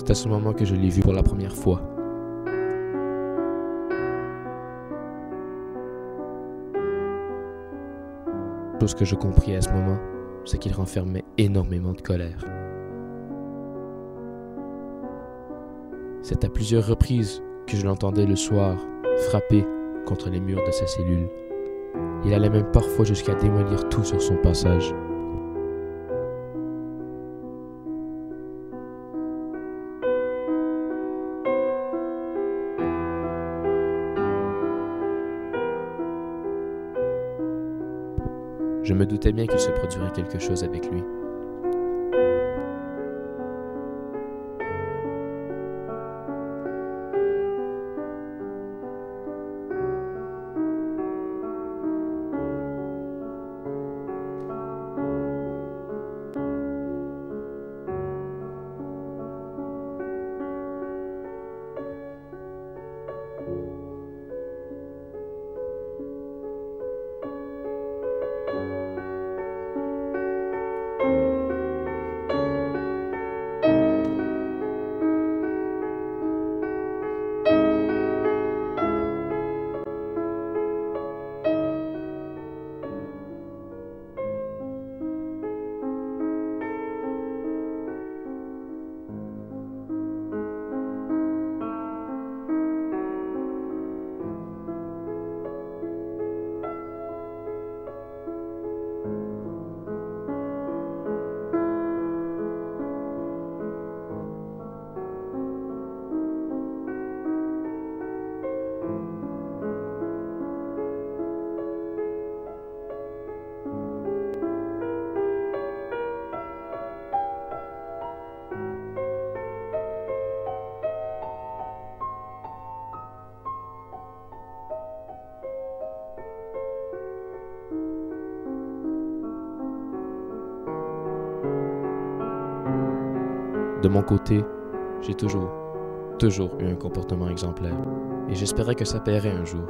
C'est à ce moment que je l'ai vu pour la première fois. Tout ce que je compris à ce moment, c'est qu'il renfermait énormément de colère. C'est à plusieurs reprises que je l'entendais le soir frapper contre les murs de sa cellule. Il allait même parfois jusqu'à démolir tout sur son passage. Je me doutais bien qu'il se produirait quelque chose avec lui. De mon côté, j'ai toujours, toujours eu un comportement exemplaire, et j'espérais que ça paierait un jour.